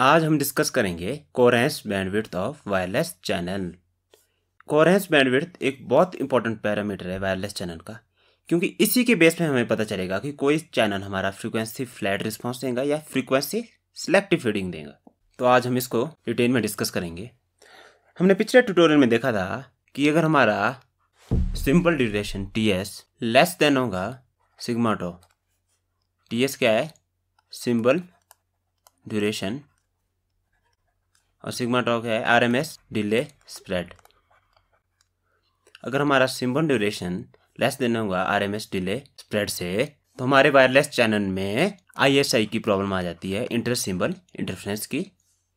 आज हम डिस्कस करेंगे coherence bandwidth of wireless channel coherence bandwidth एक बहुत इंपॉर्टेंट पैरामीटर है वायरलेस चैनल का, क्योंकि इसी के बेस पे हमें पता चलेगा कि कोई चैनल हमारा फ्रीक्वेंसी फ्लैट रिस्पॉन्स देगा या फ्रीक्वेंसी सिलेक्टिव फीडिंग देगा। तो आज हम इसको डिटेल में डिस्कस करेंगे। हमने पिछले ट्यूटोरियल में देखा था कि अगर हमारा simple duration T S less than होगा सिग्मा टो टी एस क्या है? सिंपल ड्यूरेशन और सिग्मा टॉक है R M S delay spread अगर हमारा सिम्बल ड्यूरेशन लेस देन होगा R M S delay spread से तो हमारे वायरलेस चैनल में आई एस आई की प्रॉब्लम आ जाती है इंटर सिम्बल इंटरफ्रेंस की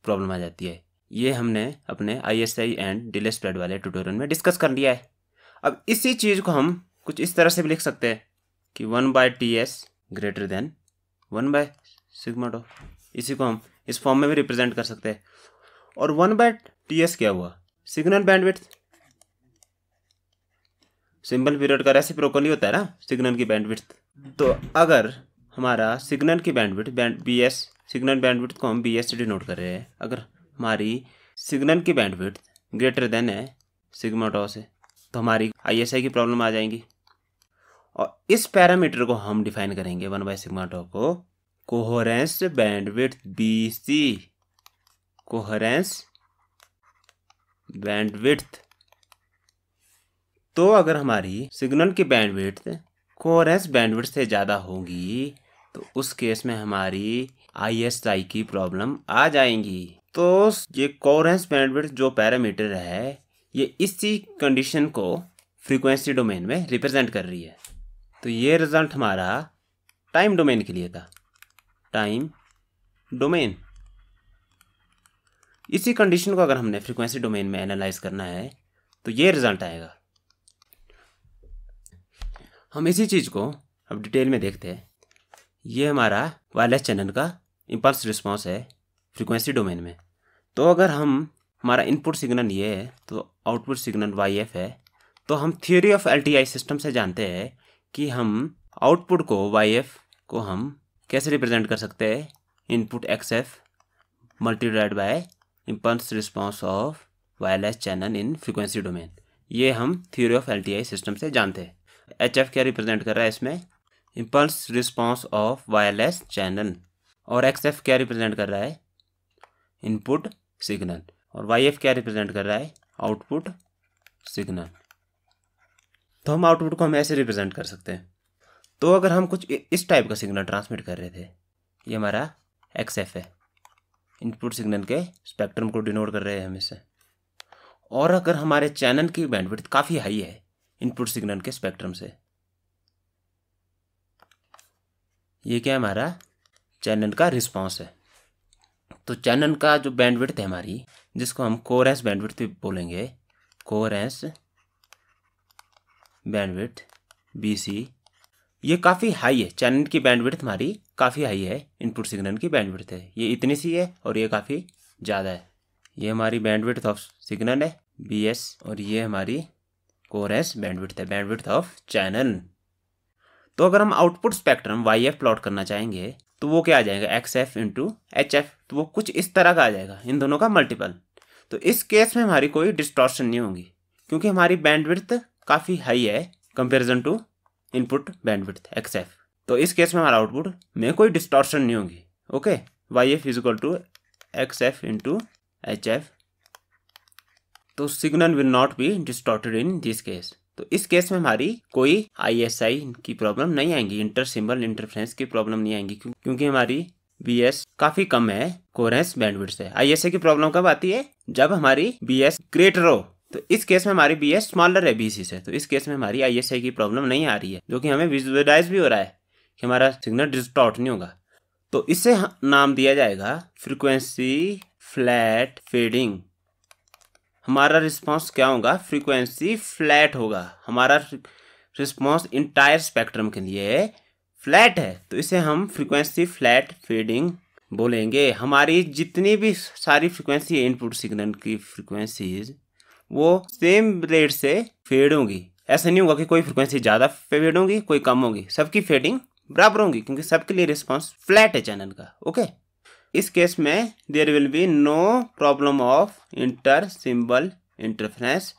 प्रॉब्लम आ जाती है. ये हमने अपने I S I and delay spread वाले ट्यूटोरियल में डिस्कस कर लिया है. अब इसी चीज़ को हम कुछ इस तरह से भी लिख सकते हैं कि one by T S greater than one by sigma tau इसी को हम इस फॉर्म में भी रिप्रेजेंट कर सकते हैं. और वन बाय टी एस क्या हुआ? सिग्नल बैंडविड्थ सिंबल पीरियड का रेसिप्रोकल ही होता है ना सिग्नल की बैंडविड्थ तो अगर हमारा सिग्नल की bandwidth band B S signal bandwidth को हम बी एस डिनोट कर रहे हैं, अगर हमारी सिग्नल की बैंडविड्थ ग्रेटर देन है सिग्मा टॉ से तो हमारी आई एस आई की प्रॉब्लम आ जाएँगी. और इस पैरामीटर को हम डिफाइन करेंगे वन बाई सिग्मा टॉ को. Coherence bandwidth B C coherence bandwidth तो अगर हमारी सिग्नल की बैंडविड्थ कोरेंस बैंडविड्थ से ज़्यादा होगी तो उस केस में हमारी आईएसआई की प्रॉब्लम आ जाएँगी। तो ये कोरेंस बैंडविड्थ जो पैरामीटर है, ये इसी कंडीशन को फ्रीक्वेंसी डोमेन में रिप्रेजेंट कर रही है। तो ये रिज़ल्ट हमारा टाइम डोमेन के लिए था। टाइम डोमेन इसी कंडीशन को अगर हमने फ्रीक्वेंसी डोमेन में एनालाइज करना है तो ये रिज़ल्ट आएगा। हम इसी चीज़ को अब डिटेल में देखते हैं। ये हमारा वायरलेस चैनल का इम्पल्स रिस्पॉन्स है फ्रीक्वेंसी डोमेन में। तो अगर हम, हमारा इनपुट सिग्नल ये है तो आउटपुट सिग्नल वाई एफ़ है। तो हम थियोरी ऑफ़ एल सिस्टम से जानते हैं कि हम आउटपुट को वाई एफ़ को हम कैसे रिप्रेजेंट कर सकते हैं? Input X F multiplied by impulse response of wireless channel in frequency domain ये हम थ्योरी ऑफ़ एल सिस्टम से जानते हैं। एच एफ़ क्या रिप्रेजेंट कर रहा है इसमें? Impulse response of wireless channel और एक्स एफ़ क्या रिप्रेजेंट कर रहा है? इनपुट सिग्नल और वाई एफ़ क्या रिप्रेजेंट कर रहा है? आउटपुट सिग्नल तो हम आउटपुट को हम ऐसे रिप्रेजेंट कर सकते हैं। तो अगर हम कुछ इस टाइप का सिग्नल ट्रांसमिट कर रहे थे, ये हमारा एक्स एफ़ है। इनपुट सिग्नल के स्पेक्ट्रम को डिनोट कर रहे हैं हम इससे और अगर हमारे चैनल की बैंडविड्थ काफ़ी हाई है इनपुट सिग्नल के स्पेक्ट्रम से, ये क्या हमारा चैनल का रिस्पांस है। तो चैनल का जो बैंडविड्थ है हमारी, जिसको हम कोरेंस बैंडविड्थ भी बोलेंगे कोरेंस बैंडविड्थ बी सी ये काफ़ी हाई है। चैनल की बैंडविड्थ हमारी काफ़ी हाई है। इनपुट सिग्नल की बैंडविड्थ है। ये इतनी सी है और ये काफ़ी ज़्यादा है। ये हमारी बैंडविड्थ ऑफ़ सिग्नल है बी एस और ये हमारी कोरेस बैंडविड्थ है बैंडविड्थ ऑफ़ चैनल तो अगर हम output spectrum Y F plot करना चाहेंगे तो वो क्या आ जाएगा? X F into H F तो वो कुछ इस तरह का आ जाएगा। इन दोनों का मल्टीपल तो इस केस में हमारी कोई डिस्टॉर्शन नहीं होगी, क्योंकि हमारी बैंडविड्थ काफ़ी हाई है comparison to input bandwidth X F तो इस केस में हमारा आउटपुट में कोई डिस्टॉर्शन नहीं होगी okay Y F is equal to X F into H F तो signal will not be distorted in this case तो इस केस में हमारी कोई आईएसआई की प्रॉब्लम नहीं आएँगी इंटर सिंबल इंटरफ्रेंस की प्रॉब्लम नहीं आएँगी क्योंकि हमारी बी एस काफ़ी कम है कोरेंस बैंडविड से। ISI की प्रॉब्लम कब आती है? जब हमारी बी एस ग्रेटर हो। तो इस केस में हमारी बी एस स्मॉलर है बीसी से। तो इस केस में हमारी आई एस आई की प्रॉब्लम नहीं आ रही है, जो कि हमें विजुअलाइज भी हो रहा है कि हमारा सिग्नल डिस्टॉर्ट नहीं होगा। तो इससे नाम दिया जाएगा फ्रिक्वेंसी फ्लैट फेडिंग हमारा रिस्पांस क्या होगा? फ्रीक्वेंसी फ्लैट होगा। हमारा रिस्पांस इंटायर स्पेक्ट्रम के लिए फ्लैट है। तो इसे हम फ्रीक्वेंसी फ्लैट फेडिंग बोलेंगे। हमारी जितनी भी सारी फ्रीक्वेंसी है इनपुट सिग्नल की फ्रीक्वेंसीज वो सेम रेट से फेड होंगी। ऐसा नहीं होगा कि कोई फ्रिक्वेंसी ज़्यादा फेड होगी, कोई कम होगी। सबकी फेडिंग बराबर होंगी, क्योंकि सबके लिए रिस्पॉन्स फ्लैट है चैनल का ओके इस केस में there will be no problem of inter symbol interference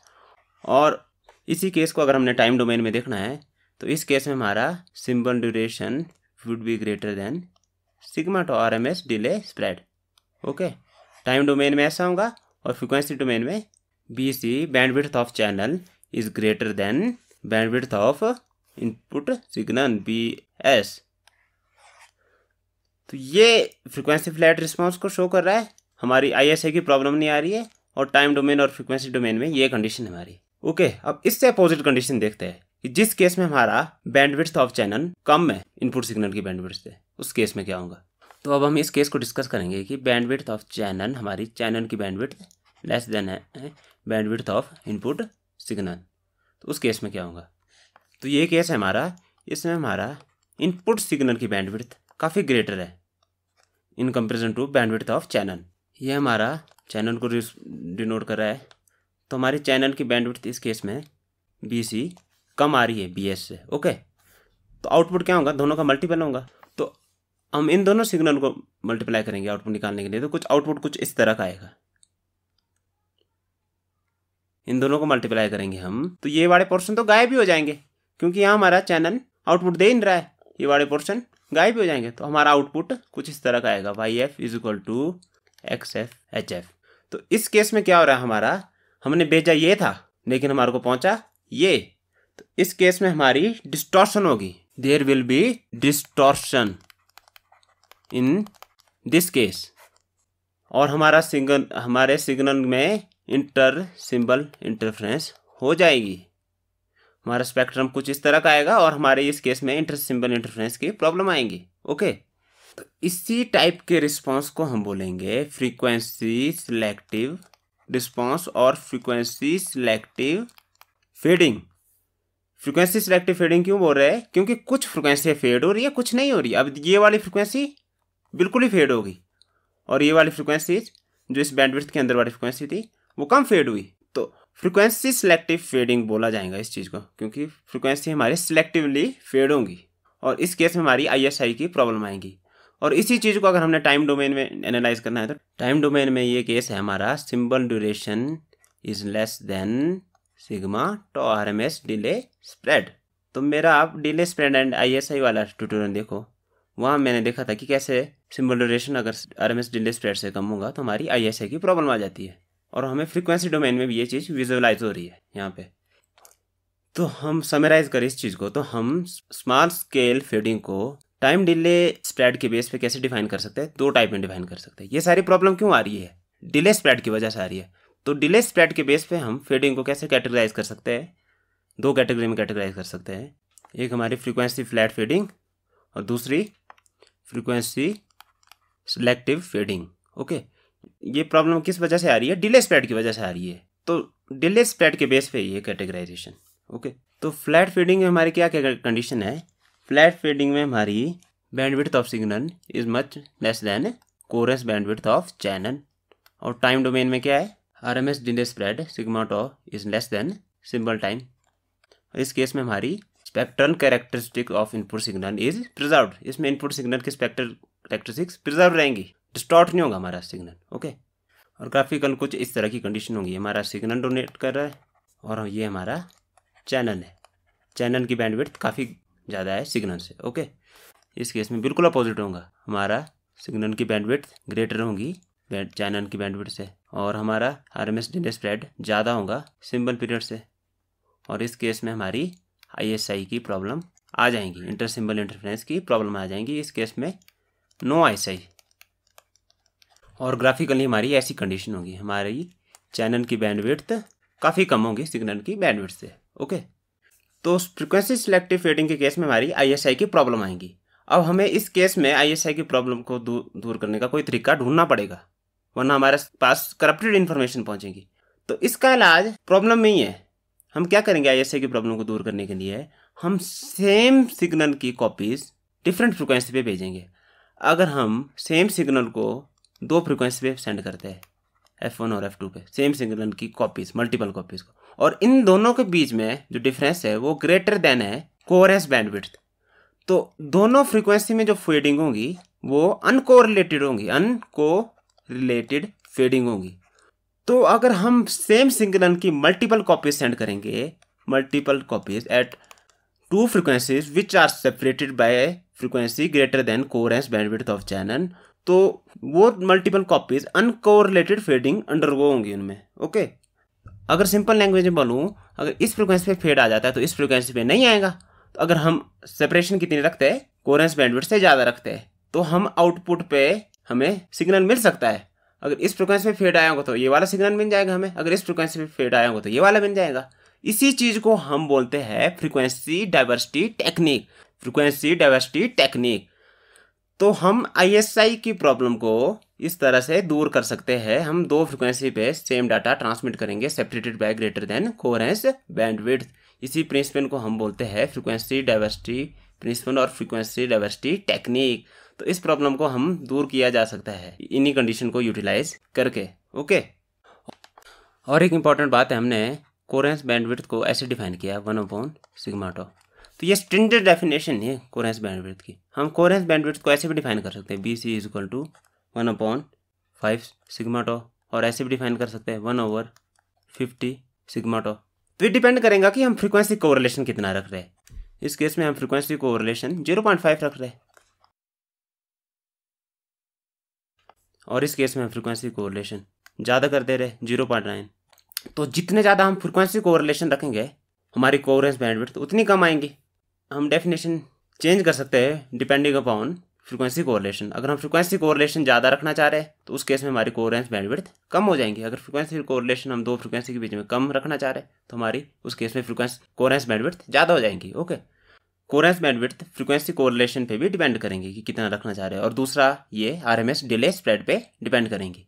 और इसी केस को अगर हमने टाइम डोमेन में देखना है तो इस केस में हमारा symbol duration would be greater than sigma tau R M S delay spread okay time domain में ऐसा होगा और फ्रिक्वेंसी डोमेन में bandwidth of channel is greater than bandwidth of input signal B S तो ये frequency flat response को show कर रहा है। हमारी आई की प्रॉब्लम नहीं आ रही है और टाइम डोमेन और फ्रिक्वेंसी डोमेन में ये कंडीशन हमारी। ओके अब इससे अपोजिट कंडीशन देखते हैं कि जिस केस में हमारा बैंडविड्थ ऑफ़ चैनल कम है इनपुट सिग्नल की बैंडविड्थ से, उस केस में क्या होगा? तो अब हम इस केस को डिस्कस करेंगे कि बैंडविड्थ ऑफ़ चैनल हमारी चैनल की बैंडविड्थ लेस देन है? बैंडविड्थ ऑफ़ इनपुट सिग्नल तो उस केस में क्या होगा? तो ये केस है हमारा, इसमें हमारा इनपुट सिग्नल की बैंडविड्थ काफ़ी ग्रेटर है in comparison to bandwidth of channel ये हमारा चैनल को डिनोट कर रहा है। तो हमारी चैनल की बैंडविड्थ इस केस में बी सी कम आ रही है बी एस से ओके तो आउटपुट क्या होगा? दोनों का मल्टीपल होगा। तो हम इन दोनों सिग्नल को मल्टीप्लाई करेंगे आउटपुट निकालने के लिए तो कुछ आउटपुट कुछ इस तरह का आएगा। इन दोनों को मल्टीप्लाई करेंगे हम। तो ये वाले पोर्शन तो गायब भी हो जाएँगे, क्योंकि यहाँ हमारा चैनल आउटपुट दे ही नहीं रहा है। ये वाले पोर्शन गायब हो जाएँगे तो हमारा आउटपुट कुछ इस तरह का आएगा Y F is equal to X F H F तो इस केस में क्या हो रहा है हमारा? हमने भेजा ये था, लेकिन हमारे को पहुँचा ये। तो इस केस में हमारी डिस्टॉर्शन होगी। There will be distortion in this case और हमारा सिग्नल हमारे सिग्नल में इंटर सिंबल इंटरफ्रेंस हो जाएगी। हमारा स्पेक्ट्रम कुछ इस तरह का आएगा और हमारे इस केस में इंटर सिंबल इंटरफ्रेंस की प्रॉब्लम आएँगी ओके तो इसी टाइप के रिस्पांस को हम बोलेंगे फ्रीक्वेंसी सिलेक्टिव रिस्पांस और frequency selective fading frequency selective fading क्यों बोल रहे हैं? क्योंकि कुछ फ्रिक्वेंसी फेड हो रही है, कुछ नहीं हो रही। अब ये वाली फ्रिक्वेंसी बिल्कुल ही फेड होगी। और ये वाली फ्रिक्वेंसी जो इस बैंडविड्थ के अंदर वाली फ्रिक्वेंसी थी वो कम फेड हुई। तो फ्रिक्वेंसी सिलेक्टिव फेडिंग बोला जाएगा इस चीज़ को, क्योंकि फ्रिक्वेंसी हमारी सिलेक्टिवली फेड होंगी और इस केस में हमारी आईएसआई की प्रॉब्लम आएँगी। और इसी चीज़ को अगर हमने टाइम डोमेन में एनालाइज करना है तो टाइम डोमेन में ये केस है हमारा symbol duration is less than sigma tau R M S delay spread तो मेरा आप delay spread and I S I वाला ट्यूटोरियल देखो। वहाँ मैंने देखा था कि कैसे सिंबल ड्यूरेशन अगर R M S delay spread से कम होगा तो हमारी आई एस आई की प्रॉब्लम आ जाती है। और हमें फ्रीक्वेंसी डोमेन में भी ये चीज़ विजुअलाइज हो रही है यहाँ पे। तो हम समराइज करें इस चीज़ को। तो हम स्मॉल स्केल फेडिंग को टाइम डिले स्प्रेड के बेस पे कैसे डिफाइन कर सकते हैं? दो टाइप में डिफाइन कर सकते हैं। ये सारी प्रॉब्लम क्यों आ रही है? डिले स्प्रेड की वजह से आ रही है। तो डिले स्प्रेड के बेस पे हम फेडिंग को कैसे कैटेगराइज कर सकते हैं? दो कैटेगरी में कैटेगराइज कर सकते हैं। एक हमारी फ्रीक्वेंसी फ्लैट फेडिंग और दूसरी फ्रीक्वेंसी सिलेक्टिव फेडिंग ओके ये प्रॉब्लम किस वजह से आ रही है? डिले स्प्रेड की वजह से आ रही है। तो डिले स्प्रेड के बेस पे ये कैटेगराइजेशन ओके तो फ्लैट फीडिंग में हमारी क्या क्या कंडीशन है? फ्लैट फीडिंग में हमारी bandwidth of signal is much less than coherence bandwidth of channel और टाइम डोमेन में क्या है? R M S delay spread sigma tau is less than symbol time इस केस में हमारी spectral characteristic of input signal is preserve इसमें input signal की spectral characteristics preserve रहेंगी। डिस्टॉर्ट नहीं होगा हमारा सिग्नल, ओके? और ग्राफिकल कुछ इस तरह की कंडीशन होगी। हमारा सिग्नल डोनेट कर रहा है और ये हमारा चैनल है। चैनल की बैंडविड्थ काफ़ी ज़्यादा है सिग्नल से, ओके? इस केस में बिल्कुल अपोजिट होगा। हमारा सिग्नल की बैंडविड्थ ग्रेटर होगी चैनल की बैंडविड्थ से। और हमारा आर एम एस स्प्रेड ज़्यादा होगा सिंबल पीरियड से। और इस केस में हमारी आई एस आई की प्रॉब्लम आ जाएँगी। इंटर सिंबल इंटरफ्रेंस की प्रॉब्लम आ जाएँगी। इस केस में नो आई एस आई और ग्राफिकली हमारी ऐसी कंडीशन होगी। हमारी चैनल की बैंडविड्थ काफ़ी कम होगी सिग्नल की बैंडविड्थ से ओके तो फ्रिक्वेंसी सिलेक्टिव फेडिंग के केस में हमारी आईएसआई की प्रॉब्लम आएँगी। अब हमें इस केस में आईएसआई की प्रॉब्लम को दूर दूर करने का कोई तरीका ढूंढना पड़ेगा, वरना हमारे पास करप्टेड इन्फॉर्मेशन पहुंचेगी। तो इसका इलाज प्रॉब्लम में ही है। हम क्या करेंगे आईएसआई की प्रॉब्लम को दूर करने के लिए? हम सेम सिग्नल की कॉपीज डिफरेंट फ्रिक्वेंसी पे भेजेंगे। अगर हम सेम सिग्नल को दो फ्रिक्वेंसी पे सेंड करते हैं एफ़ वन और एफ़ टू पे सेम सिग्नल की कॉपीज मल्टीपल कॉपीज को। और इन दोनों के बीच में जो डिफरेंस है, वो ग्रेटर देन है कोरेंस बैंडविड्थ तो दोनों फ्रीक्वेंसी में जो फेडिंग होंगी, वो अनकोरिलेटेड होंगी अनको रिलेटेड फेडिंग होंगी। तो अगर हम सेम सिग्नल की मल्टीपल कॉपीज सेंड करेंगे multiple copies at two frequencies which are separated by frequency greater than coherence bandwidth of channel तो वो multiple copies uncorrelated fading undergo होंगी उनमें ओके अगर सिंपल लैंग्वेज में बोलूँ, अगर इस फ्रिक्वेंसी पे फेड आ जाता है तो इस फ्रिक्वेंसी पे नहीं आएगा। तो अगर हम सेपरेशन कितनी रखते हैं? कोरेंस बैंडविड्थ से ज़्यादा रखते हैं। तो हम आउटपुट पे हमें सिग्नल मिल सकता है। अगर इस फ्रिक्वेंसी पे फेड आया होगा तो ये वाला सिग्नल मिल जाएगा हमें। अगर इस फ्रिक्वेंसी पे फेड आया होगा तो ये वाला मिल जाएगा। इसी चीज़ को हम बोलते हैं frequency diversity technique frequency diversity technique तो हम आईएसआई की प्रॉब्लम को इस तरह से दूर कर सकते हैं। हम दो फ्रिक्वेंसी पे सेम डाटा ट्रांसमिट करेंगे separated by greater than coherence bandwidth इसी प्रिंसिपल को हम बोलते हैं फ्रिक्वेंसी डाइवर्सिटी प्रिंसिपल और फ्रिक्वेंसी डाइवर्सिटी टेक्निक तो इस प्रॉब्लम को हम दूर किया जा सकता है, इन्हीं कंडीशन को यूटिलाइज करके ओके और एक इंपॉर्टेंट बात है, हमने कोरेंस बैंडविड्थ को ऐसे डिफाइन किया वन अपॉन सिग्माटो तो ये स्टैंडर्ड डेफिनेशन है कोरेंस बैंडविड्थ की। हम कोरेंस बैंडविड्थ को ऐसे भी डिफाइन कर सकते हैं B C is equal to one upon five sigma tau और ऐसे भी डिफाइन कर सकते हैं वन ओवर फिफ्टी सिग्माटो तो ये डिपेंड करेगा कि हम फ्रीक्वेंसी कोरिलेशन कितना रख रहे हैं। इस केस में हम frequency correlation zero point five रख रहे हैं। और इस केस में हम फ्रीक्वेंसी कोरिलेशन ज़्यादा कर दे रहे ज़ीरो पॉइंट नाइन तो जितने ज़्यादा हम फ्रीक्वेंसी कोरिलेशन रखेंगे, हमारी कोवरेंस बैंडविड्थ तो उतनी कम आएँगी। हम डेफिनेशन चेंज कर सकते हैं डिपेंडिंग अपॉन फ्रीक्वेंसी कोरिलेशन अगर हम फ्रीक्वेंसी कोरिलेशन ज़्यादा रखना चाह रहे हैं तो उस केस में हमारी कोरेंस बैंडविड्थ कम हो जाएँगी। अगर फ्रीक्वेंसी कोरिलेशन हम दो फ्रीक्वेंसी के बीच में कम रखना चाह रहे हैं तो हमारी उस केस में फ्रीक्वेंसी कोरेंस बैंडविड्थ ज़्यादा हो जाएँगी okay coherence bandwidth frequency correlation पे भी डिपेंड करेंगे कि कितना रखना चाह रहे हैं, और दूसरा ये R M S delay spread पे डिपेंड करेंगे।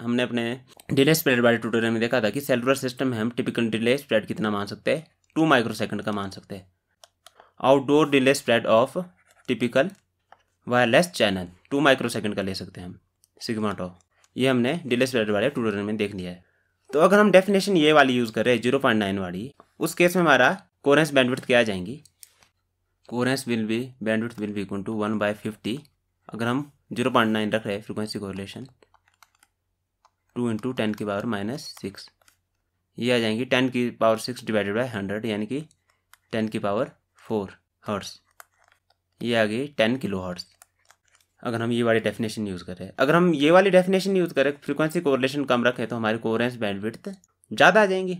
हमने अपने डिले स्प्रेड वाले ट्यूटोरियल में देखा था कि सेलुलर सिस्टम में हम टिपिकल डिले स्प्रेड कितना मान सकते हैं? टू माइक्रो सेकंड का मान सकते हैं। Outdoor delay spread of typical wireless channel two micro second का ले सकते हैं हम सिग्मा टॉ ये हमने डिले स्प्रेड वाले ट्यूटोरियल में देख लिया है। तो अगर हम डेफिनेशन ये वाली यूज़ कर रहे हैं ज़ीरो पॉइंट नाइन वाली, उस केस में हमारा कोरेंस बैंडविड्थ क्या आ जाएँगी? Coherence will be bandwidth will be equal to one by fifty अगर हम ज़ीरो पॉइंट नाइन रख रहे हैं frequency correlation two into ten की पावर माइनस सिक्स ये आ जाएँगी टेन की power six divided by hundred यानी कि टेन की पावर फोर हर्ट्स ये आ गई टेन किलो हर्ट्स अगर हम ये वाली डेफिनेशन यूज़ करें। अगर हम ये वाली डेफिनेशन यूज़ करें फ्रीक्वेंसी कोरिलेशन कम रखें तो हमारी कोरेंस बैंडविड्थ ज़्यादा आ जाएँगी।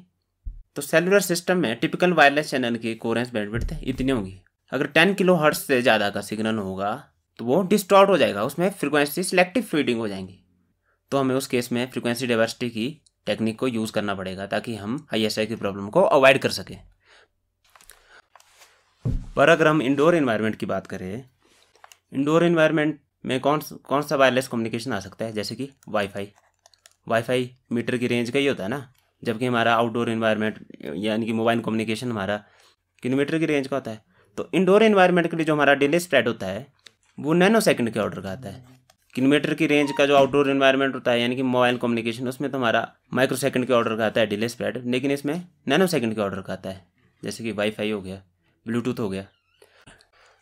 तो सेलुलर सिस्टम में टिपिकल वायरलेस चैनल की कोरेंस बैंडविड्थ इतनी होगी। अगर टेन किलो हर्ट्स से ज़्यादा का सिग्नल होगा तो वो डिस्टॉर्ट हो जाएगा। उसमें फ्रिक्वेंसी सिलेक्टिव फीडिंग हो जाएँगी। तो हमें उस केस में फ्रिक्वेंसी डाइवर्सिटी की टेक्निक को यूज़ करना पड़ेगा, ताकि हम ISI की प्रॉब्लम को अवॉइड कर सकें। पर अगर हम इंडोर इन्वायरमेंट की बात करें इंडोर इन्वायरमेंट में कौन कौन सा वायरलेस कम्युनिकेशन आ सकता है? जैसे कि वाईफाई वाईफाई मीटर की रेंज का ही होता है ना? जबकि हमारा आउटडोर इन्वायरमेंट यानी कि मोबाइल कम्युनिकेशन हमारा किलोमीटर की रेंज का होता है। तो इंडोर इन्वायरमेंट के लिए जो हमारा डिले स्प्रेड होता है, वो नैनो सेकंड के ऑर्डर का आता है। किलोमीटर की रेंज का जो आउटडोर इन्वायरमेंट होता है, यानी कि मोबाइल कम्युनिकेशन उसमें तो हमारा माइक्रो सेकंड के ऑर्डर का आता है डिले स्प्रेड लेकिन इसमें नैनो सेकंड के ऑर्डर का आता है। जैसे कि वाईफाई हो गया ब्लूटूथ हो गया।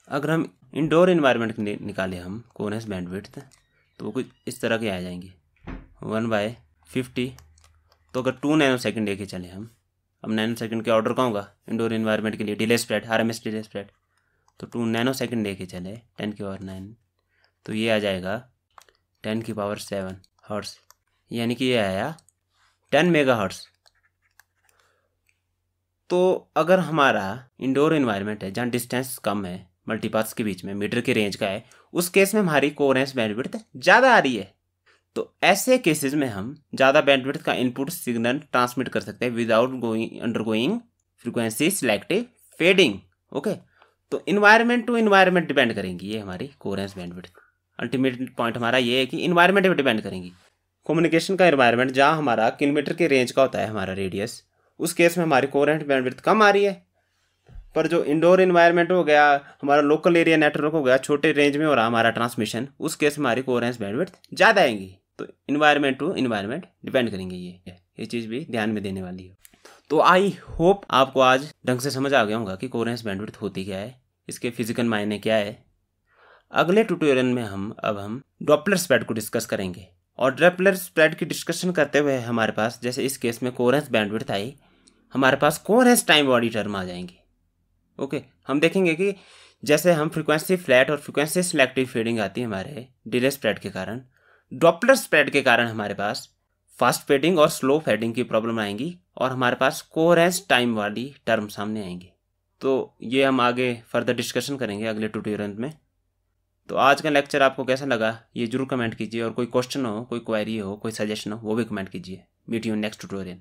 अगर हम इंडोर इन्वायरमेंट निकालें हम कोनेस बैंडविड्थ तो वो कुछ इस तरह के आ जाएँगे। वन बाय फिफ्टी तो अगर टू नैनो सेकंड लेके चले हम, अब नैनो सेकंड के ऑर्डर का होगा? इंडोर इन्वायरमेंट के लिए। Delay spread R M S delay spread तो टू नैनो सेकंड लेके चले टेन की पावर नाइन तो ये आ जाएगा टेन की पावर सेवन हर्ट्स यानी कि ये आया टेन मेगा हर्ट्स तो अगर हमारा इंडोर इन्वायरमेंट है, जहाँ डिस्टेंस कम है मल्टीपास के बीच में मीटर के रेंज का है, उस केस में हमारी कोरेंस बैंडविड्थ ज़्यादा आ रही है। तो ऐसे केसेस में हम ज़्यादा बैंडविड्थ का इनपुट सिग्नल ट्रांसमिट कर सकते हैं without going under going frequency selective fading okay तो इन्वायरमेंट टू इन्वायरमेंट डिपेंड करेंगी, ये हमारी कोरेंस बैंडविड्थ अल्टीमेट पॉइंट हमारा ये है कि इन्वायरमेंट पर डिपेंड करेंगी। कम्युनिकेशन का इन्वायरमेंट जहाँ हमारा किलोमीटर के रेंज का होता है, हमारा रेडियस उस केस में हमारी कोरेंट बैंडविड्थ कम आ रही है। पर जो इंडोर इन्वायरमेंट हो गया, हमारा लोकल एरिया नेटवर्क हो गया, छोटे रेंज में हो रहा हमारा ट्रांसमिशन उस केस में हमारी कोरेंस बैंडविड्थ ज़्यादा आएँगी। तो इन्वायरमेंट टू इन्वायरमेंट डिपेंड करेंगे ये ये चीज़ भी ध्यान में देने वाली है। तो आई होप आपको आज ढंग से समझ आ गया होगा कि कोरेंस बैंडविड्थ होती क्या है, इसके फ़िज़िकल मायने क्या है। अगले ट्यूटोरियल में हम, अब हम डॉपलर स्प्रेड को डिस्कस करेंगे। और ड्रपलर स्प्रेड की डिस्कशन करते हुए हमारे पास, जैसे इस केस में कोरेंस बैंडविड्थ आई हमारे पास कोरेंस टाइम बॉडी टर्म आ जाएँगे? ओके हम देखेंगे कि जैसे हम फ्रीक्वेंसी फ्लैट और फ्रीक्वेंसी सिलेक्टिव फीडिंग आती है हमारे डिले स्प्रेड के कारण डॉपलर स्प्रेड के कारण हमारे पास फास्ट फेडिंग और स्लो फेडिंग की प्रॉब्लम आएँगी और हमारे पास कोरेंस टाइम वाली टर्म सामने आएँगी। तो ये हम आगे फर्दर डिस्कशन करेंगे अगले ट्यूटोरियल में। तो आज का लेक्चर आपको कैसा लगा, ये ज़रूर कमेंट कीजिए और कोई क्वेश्चन हो, कोई क्वेरी हो, कोई सजेशन हो, वो भी कमेंट कीजिए। Meet you next tutorial